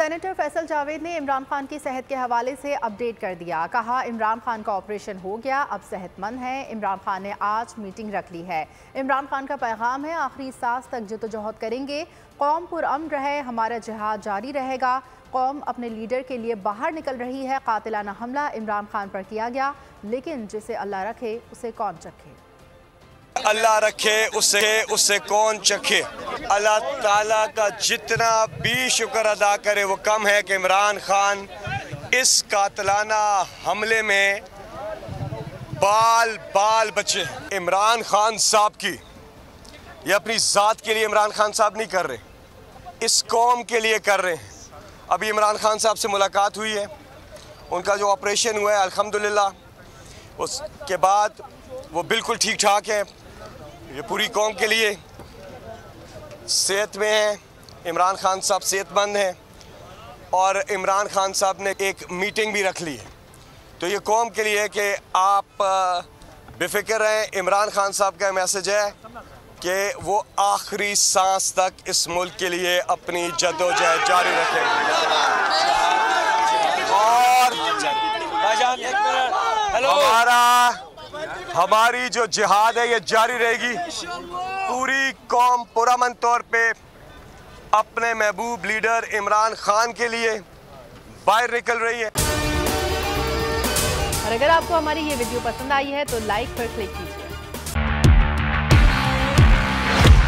Senator Faisal Javed ने इमरान खान की सेहत के हवाले से अपडेट कर दिया। कहा, इमरान खान का ऑपरेशन हो गया, अब सेहतमंद है। इमरान खान ने आज मीटिंग रख ली है। इमरान खान का पैगाम है, आखिरी सांस तक जदोजहद करेंगे। कौम पुरअमन रहे, हमारा जहाद जारी रहेगा। कौम अपने लीडर के लिए बाहर निकल रही है। कातिलाना हमला इमरान खान पर किया गया, लेकिन जिसे अल्लाह रखे, उसे कौन चखे? अल्लाह रखे, उसे उसे कौन चखे? अल्लाह ताला का जितना भी शुक्र अदा करे, वो कम है कि इमरान खान इस कातलाना हमले में बाल बाल बचे। इमरान खान साहब की, ये अपनी ज़ात के लिए इमरान खान साहब नहीं कर रहे, इस कौम के लिए कर रहे हैं। अभी इमरान खान साहब से मुलाकात हुई है, उनका जो ऑपरेशन हुआ है, अल्हम्दुलिल्लाह, उसके बाद वो बिल्कुल ठीक ठाक है। ये पूरी कौम के लिए सेहत में है इमरान खान साहब सेहतमंद हैं और इमरान खान साहब ने एक मीटिंग भी रख ली है। तो ये कौम के लिए कि आप बेफिक्र रहें इमरान खान साहब का मैसेज है कि वो आखिरी सांस तक इस मुल्क के लिए अपनी जदोजहद जारी रखें। और हमारा हमारी जो जिहाद है ये जारी रहेगी। पूरी कौम पुरमन तौर पे अपने महबूब लीडर इमरान खान के लिए बाहर निकल रही है। और अगर आपको हमारी ये वीडियो पसंद आई है तो लाइक पर क्लिक कीजिए।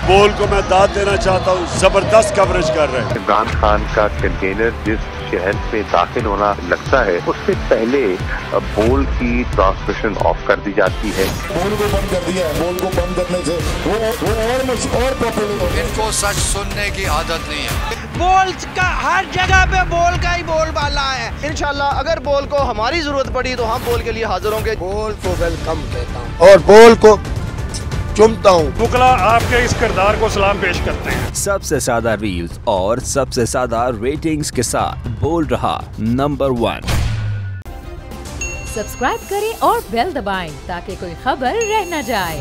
बोल को मैं दाद देना चाहता हूँ ज़बरदस्त कवरेज कर रहे हैं। इमरान खान का कंटेनर जिस शहर में दाखिल होना लगता है उससे पहले बोल की ट्रांसमिशन ऑफ़ कर दी जाती है। बोल को बंद कर दिया है बोल को बंद करने से वो वो और और पॉपुलर इनको सच सुनने की आदत नहीं है। बोल का हर जगह पे बोल का ही बोल बाला है। इंशाल्लाह अगर बोल को हमारी ज़रूरत पड़ी तो हम बोल के लिए हाजिर होंगे। बोल को वेलकम कहता हूँ। और बोल को चुमता हूँ। बुकला आपके इस किरदार को सलाम पेश करते हैं। सबसे ज़्यादा रील्स और सबसे ज़्यादा रेटिंग्स के साथ बोल रहा नंबर वन सब्सक्राइब करें और बेल दबाएँ ताकि कोई खबर रह न जाए।